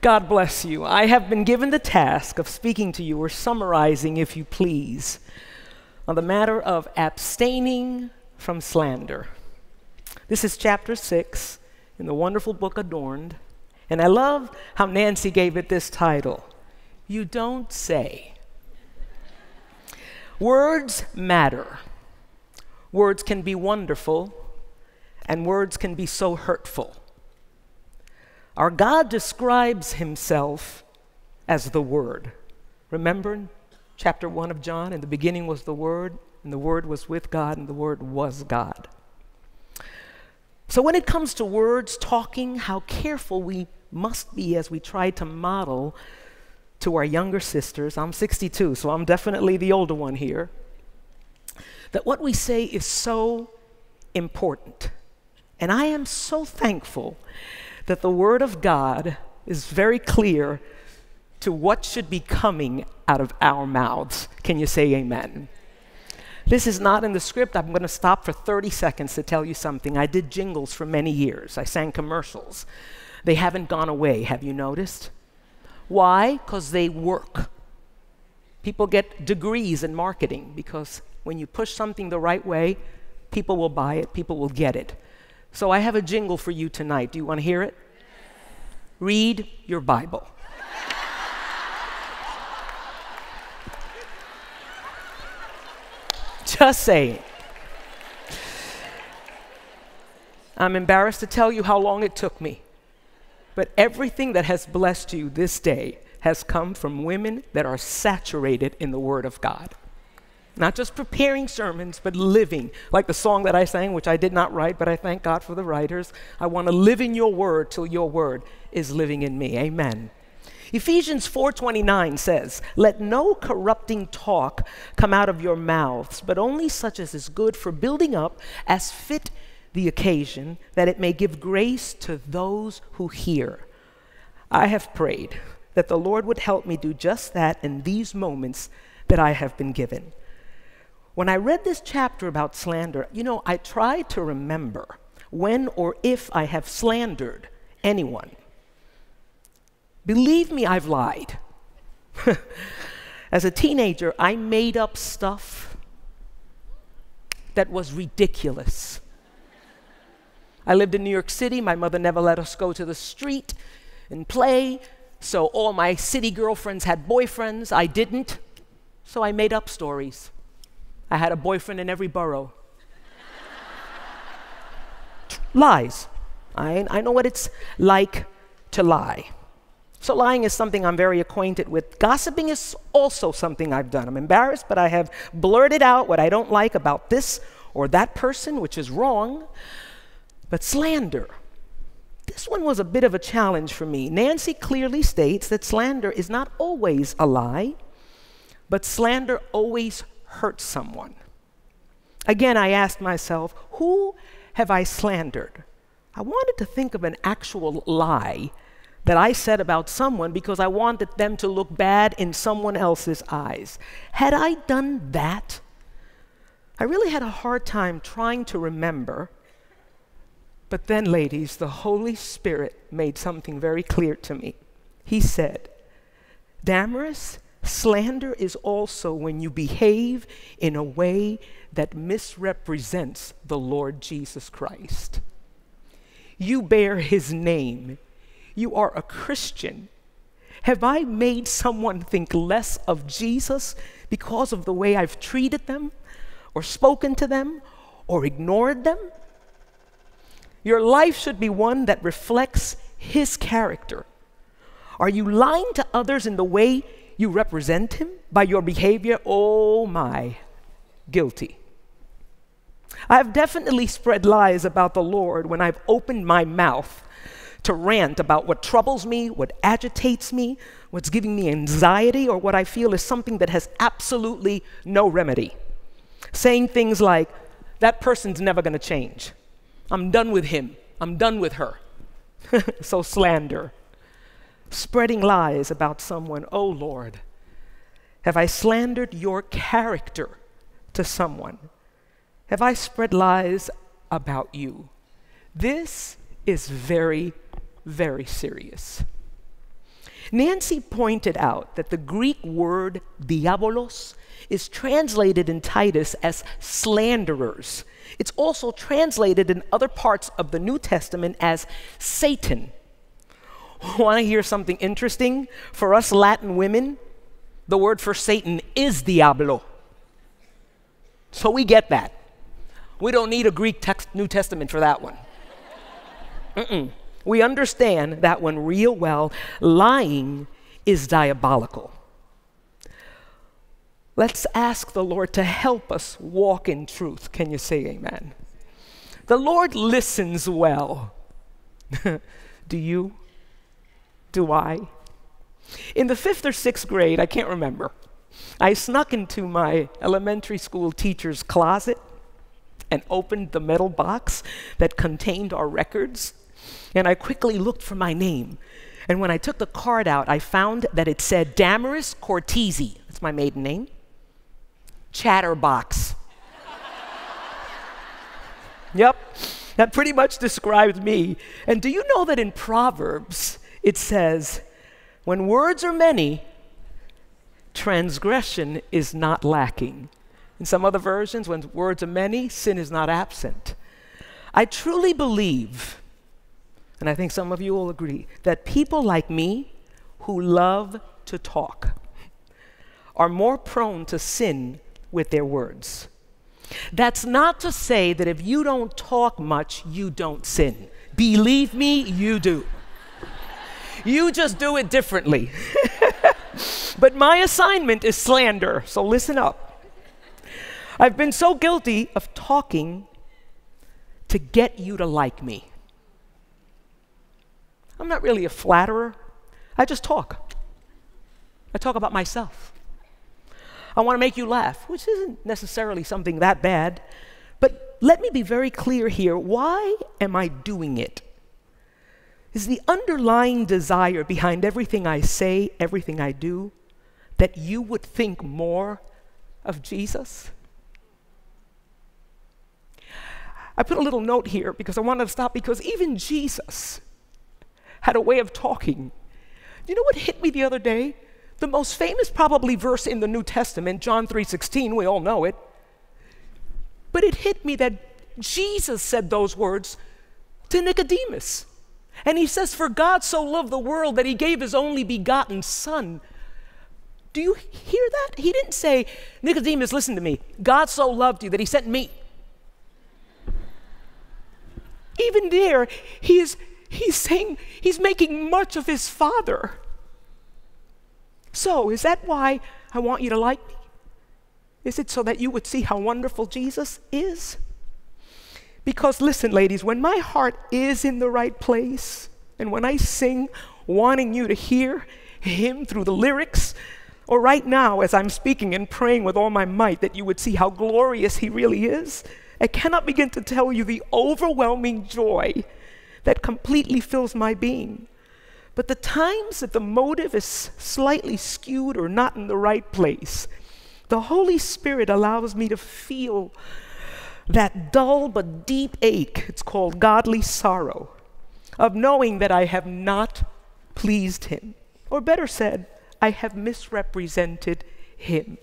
God bless you. I have been given the task of speaking to you, or summarizing, if you please, on the matter of abstaining from slander. This is chapter 6 in the wonderful book Adorned. And I love how Nancy gave it this title You Don't Say. Words matter. Words can be wonderful, and words can be so hurtful. Our God describes himself as the Word. Remember chapter 1 of John, in the beginning was the Word, and the Word was with God, and the Word was God. So when it comes to words, talking, how careful we must be as we try to model to our younger sisters. I'm 62, so I'm definitely the older one here. That what we say is so important. And I am so thankful that the Word of God is very clear to what should be coming out of our mouths. Can you say amen? This is not in the script. I'm going to stop for 30 seconds to tell you something. I did jingles for many years, I sang commercials. They haven't gone away, have you noticed? Why? Because they work. People get degrees in marketing because when you push something the right way, people will buy it, people will get it. So I have a jingle for you tonight. Do you want to hear it? Read your Bible. Just saying. I'm embarrassed to tell you how long it took me. But everything that has blessed you this day has come from women that are saturated in the Word of God. Not just preparing sermons, but living. Like the song that I sang, which I did not write, but I thank God for the writers. I want to live in your word till your word is living in me. Amen. Ephesians 4:29 says, "Let no corrupting talk come out of your mouths, but only such as is good for building up as fit the occasion, that it may give grace to those who hear." I have prayed that the Lord would help me do just that in these moments that I have been given. When I read this chapter about slander, you know, I try to remember when or if I have slandered anyone. Believe me, I've lied. As a teenager, I made up stuff that was ridiculous. I lived in New York City. My mother never let us go to the street and play. So all my city girlfriends had boyfriends. I didn't. So I made up stories. I had a boyfriend in every borough. Lies. I, I know what it's like to lie. So, lying is something I'm very acquainted with. Gossiping is also something I've done. I'm embarrassed, but I have blurted out what I don't like about this or that person, which is wrong. But slander, this one was a bit of a challenge for me. Nancy clearly states that slander is not always a lie, but slander always hurt someone. Again, I asked myself, who have I slandered? I wanted to think of an actual lie that I said about someone because I wanted them to look bad in someone else's eyes. Had I done that? I really had a hard time trying to remember. But then, ladies, the Holy Spirit made something very clear to me. He said, Damaris, Slander is also when you behave in a way that misrepresents the Lord Jesus Christ. You bear his name. You are a Christian. Have I made someone think less of Jesus because of the way I've treated them, or spoken to them, or ignored them? Your life should be one that reflects his character. Are you lying to others in the way you represent him by your behavior, oh my, guilty. I have definitely spread lies about the Lord when I've opened my mouth to rant about what troubles me, what agitates me, what's giving me anxiety, or what I feel is something that has absolutely no remedy. Saying things like, that person's never gonna change. I'm done with him. I'm done with her. so, slander spreading lies about someone. Oh Lord, have I slandered your character to someone? Have I spread lies about you? This is very, very serious. Nancy pointed out that the Greek word diabolos is translated in Titus as slanderers. It's also translated in other parts of the New Testament as Satan. Want to hear something interesting? For us Latin women, the word for Satan is diablo. So we get that. We don't need a Greek text, New Testament for that one. Mm-mm. We understand that one real well. Lying is diabolical. Let's ask the Lord to help us walk in truth. Can you say amen? The Lord listens well. Do you? Do I? In the fifth or sixth grade, I can't remember, I snuck into my elementary school teacher's closet and opened the metal box that contained our records. And I quickly looked for my name. And when I took the card out, I found that it said Damaris Cortese. That's my maiden name. Chatterbox. yep, that pretty much describes me. And do you know that in Proverbs it says, when words are many, transgression is not lacking. In some other versions, when words are many, sin is not absent. I truly believe, and I think some of you will agree, that people like me who love to talk are more prone to sin with their words. That's not to say that if you don't talk much, you don't sin. Believe me, you do. You just do it differently. but my assignment is slander, so listen up. I've been so guilty of talking to get you to like me. I'm not really a flatterer, I just talk. I talk about myself. I want to make you laugh, which isn't necessarily something that bad. But let me be very clear here. Why am I doing it? Is the underlying desire behind everything I say, everything I do, that you would think more of Jesus? I put a little note here because I wanted to stop because even Jesus had a way of talking. You know what hit me the other day? The most famous probably verse in the New Testament, John 3:16, we all know it. But it hit me that Jesus said those words to Nicodemus. And he says, For God so loved the world that he gave his only begotten Son. Do you hear that? He didn't say, Nicodemus, listen to me. God so loved you that he sent me. Even there, he is, he's saying, he's making much of his Father. So, is that why I want you to like me? Is it so that you would see how wonderful Jesus is? Because listen, ladies, when my heart is in the right place, and when I sing wanting you to hear Him through the lyrics, or right now as I'm speaking and praying with all my might that you would see how glorious He really is, I cannot begin to tell you the overwhelming joy that completely fills my being. But the times that the motive is slightly skewed or not in the right place, the Holy Spirit allows me to feel that dull but deep ache, it's called godly sorrow, of knowing that I have not pleased Him. Or better said, I have misrepresented Him.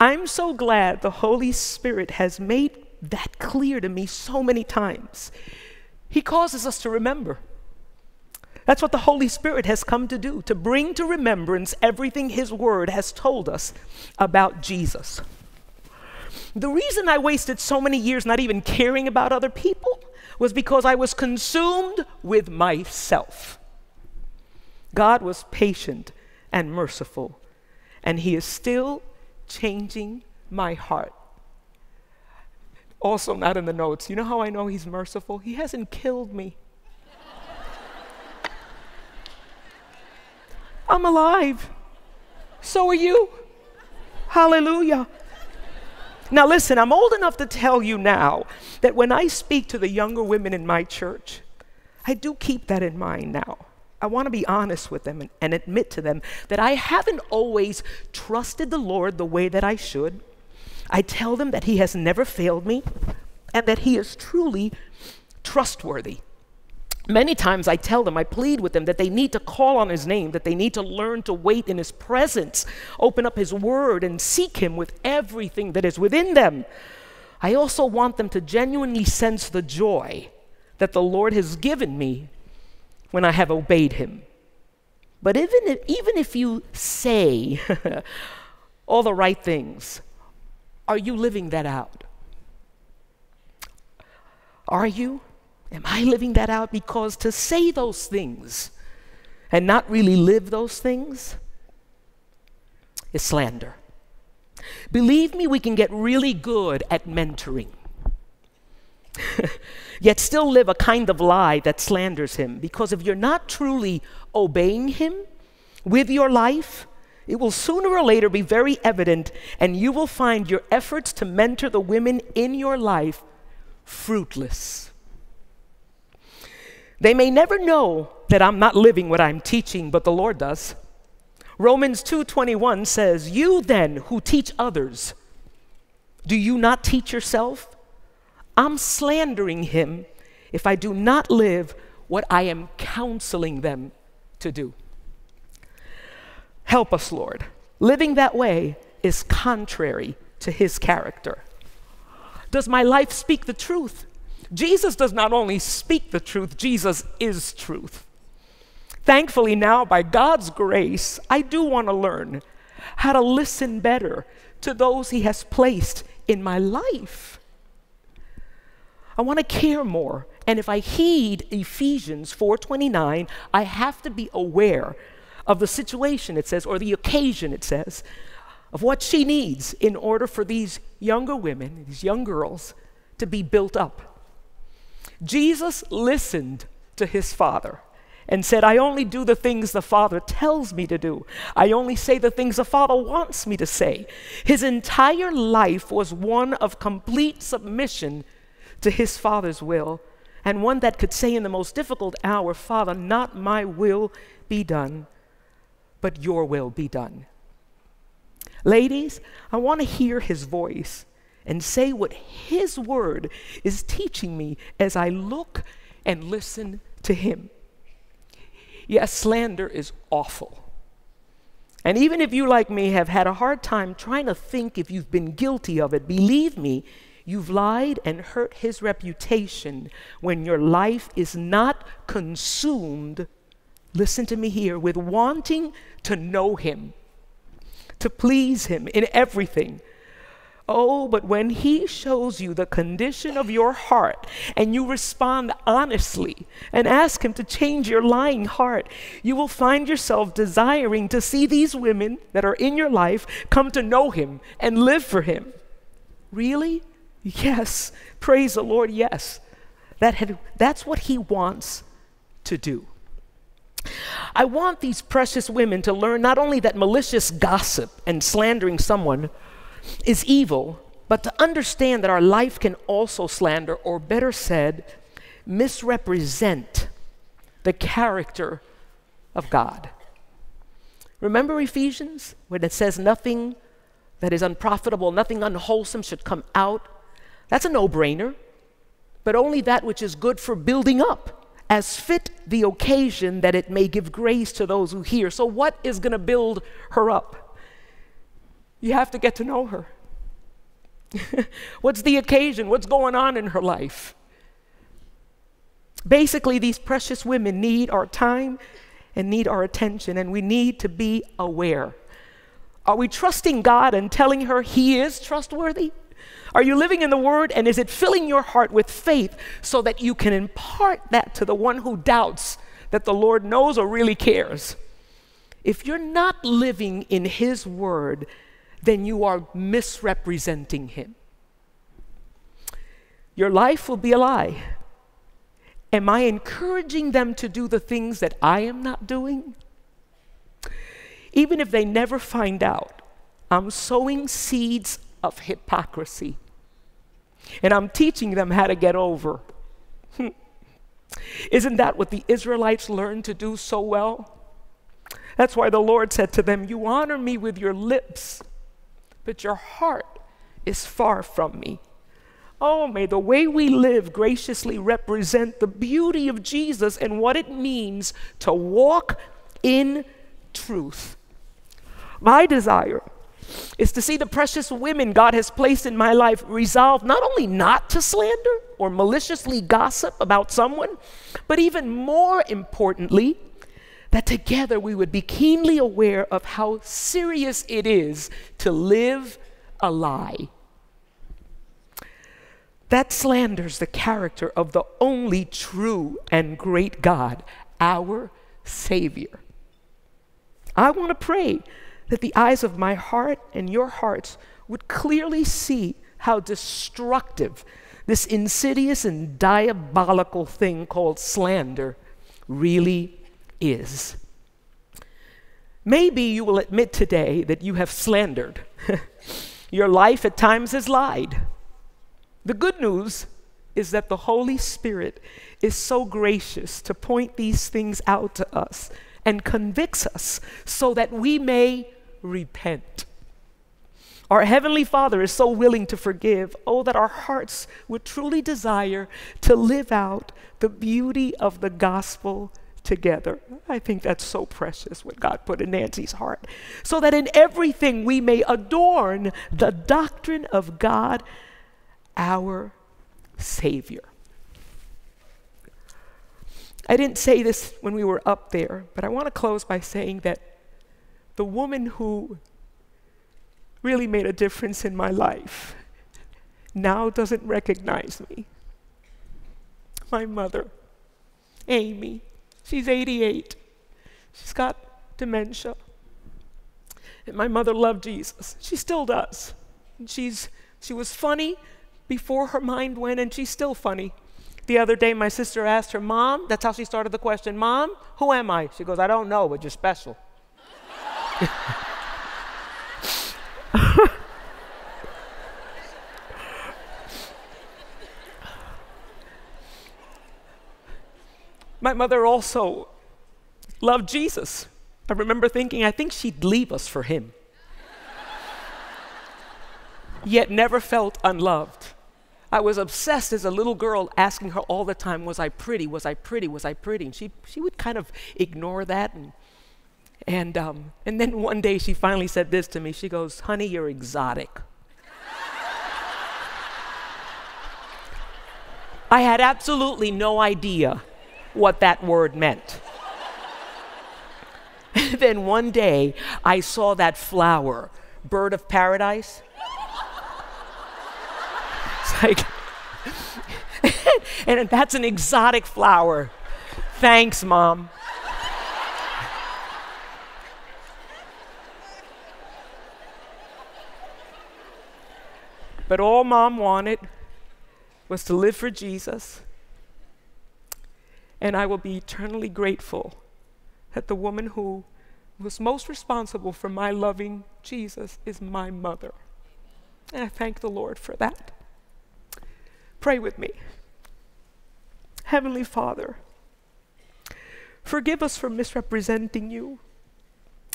I'm so glad the Holy Spirit has made that clear to me so many times. He causes us to remember. That's what the Holy Spirit has come to do, to bring to remembrance everything His Word has told us about Jesus. The reason I wasted so many years not even caring about other people was because I was consumed with myself. God was patient and merciful, and He is still changing my heart. Also, not in the notes. You know how I know He's merciful? He hasn't killed me. I'm alive. So are you. Hallelujah. Now, listen, I'm old enough to tell you now that when I speak to the younger women in my church, I do keep that in mind now. I want to be honest with them and, and, admit to them that I haven't always trusted the Lord the way that I should. I tell them that He has never failed me and that He is truly trustworthy. Many times I tell them, I plead with them that they need to call on His name, that they need to learn to wait in His presence, open up His word, and seek Him with everything that is within them. I also want them to genuinely sense the joy that the Lord has given me when I have obeyed Him. But even if, even if you say all the right things, are you living that out? Are you? Am I living that out? Because to say those things and not really live those things is slander. Believe me, we can get really good at mentoring, yet still live a kind of lie that slanders him. Because if you're not truly obeying him with your life, it will sooner or later be very evident, and you will find your efforts to mentor the women in your life fruitless. They may never know that I'm not living what I'm teaching, but the Lord does. Romans 2:21 says, "You then who teach others, do you not teach yourself? I'm slandering him if I do not live what I am counseling them to do." Help us, Lord. Living that way is contrary to his character. Does my life speak the truth? Jesus does not only speak the truth, Jesus is truth. Thankfully, now, by God's grace, I do want to learn how to listen better to those He has placed in my life. I want to care more. And if I heed Ephesians 4:29, I have to be aware of the situation it says or the occasion it says of what she needs in order for these younger women, these young girls to be built up. Jesus listened to his Father and said, I only do the things the Father tells me to do. I only say the things the Father wants me to say. His entire life was one of complete submission to his Father's will, and one that could say in the most difficult hour, Father, not my will be done, but your will be done. Ladies, I want to hear his voice and say what His Word is teaching me as I look and listen to Him. Yes, slander is awful. And even if you, like me, have had a hard time trying to think if you've been guilty of it, believe me, you've lied and hurt His reputation when your life is not consumed, listen to me here, with wanting to know Him, to please Him in everything Oh, but when He shows you the condition of your heart and you respond honestly and ask Him to change your lying heart, you will find yourself desiring to see these women that are in your life come to know Him and live for Him. Really? Yes. Praise the Lord, yes. That had, that's what He wants to do. I want these precious women to learn not only that malicious gossip and slandering someone is evil, but to understand that our life can also slander, or better said, misrepresent the character of God. Remember Ephesians, when it says nothing that is unprofitable, nothing unwholesome should come out? That's a no brainer, but only that which is good for building up, as fit the occasion that it may give grace to those who hear. So, what is going to build her up? You have to get to know her. What's the occasion? What's going on in her life? Basically, these precious women need our time and need our attention, and we need to be aware. Are we trusting God and telling her He is trustworthy? Are you living in the Word, and is it filling your heart with faith so that you can impart that to the one who doubts that the Lord knows or really cares? If you're not living in His Word, then you are misrepresenting Him. Your life will be a lie. Am I encouraging them to do the things that I am not doing? Even if they never find out, I'm sowing seeds of hypocrisy. And I'm teaching them how to get over. Isn't that what the Israelites learned to do so well? That's why the Lord said to them, You honor me with your lips, but your heart is far from me. Oh, may the way we live graciously represent the beauty of Jesus and what it means to walk in truth. My desire is to see the precious women God has placed in my life resolve not only not to slander or maliciously gossip about someone, but even more importantly, that together we would be keenly aware of how serious it is to live a lie. That slanders the character of the only true and great God, our Savior. I want to pray that the eyes of my heart and your hearts would clearly see how destructive this insidious and diabolical thing called slander really is. Maybe you will admit today that you have slandered. your life at times has lied. The good news is that the Holy Spirit is so gracious to point these things out to us and convicts us so that we may repent. Our Heavenly Father is so willing to forgive, oh, that our hearts would truly desire to live out the beauty of the gospel together. I think that's so precious what God put in Nancy's heart. So that in everything we may adorn the doctrine of God our Savior. I didn't say this when we were up there, but I want to close by saying that the woman who really made a difference in my life now doesn't recognize me. My mother, Amy, she's 88. She's got dementia. And my mother loved Jesus. She still does. And she's, she was funny before her mind went, and she's still funny. The other day, my sister asked her, Mom, that's how she started the question, Mom, who am I? She goes, I don't know, but you're special. my mother also loved Jesus. I remember thinking, I think she'd leave us for him. Yet never felt unloved. I was obsessed as a little girl asking her all the time, Was I pretty? Was I pretty? Was I pretty? And she, she would kind of ignore that. And, and, um, and then one day she finally said this to me. She goes, Honey, you're exotic. I had absolutely no idea what that word meant. then one day I saw that flower, bird of paradise it's like, and that's an exotic flower. Thanks, Mom. But all mom wanted was to live for Jesus. And I will be eternally grateful that the woman who was most responsible for my loving Jesus is my mother. And I thank the Lord for that. Pray with me. Heavenly Father, forgive us for misrepresenting you.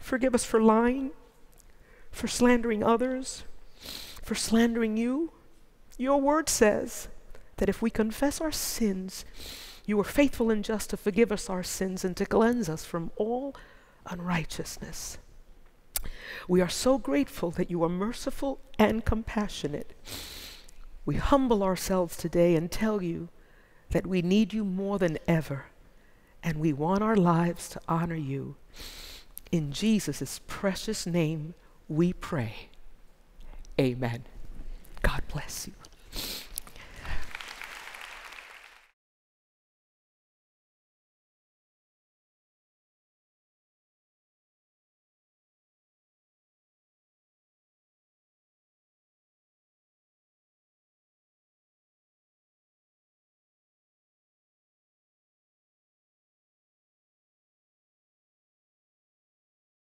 Forgive us for lying, for slandering others, for slandering you. Your word says that if we confess our sins, you are faithful and just to forgive us our sins and to cleanse us from all unrighteousness. We are so grateful that you are merciful and compassionate we humble ourselves today and tell you that we need you more than ever, and we want our lives to honor you. In Jesus' precious name we pray. Amen. God bless you.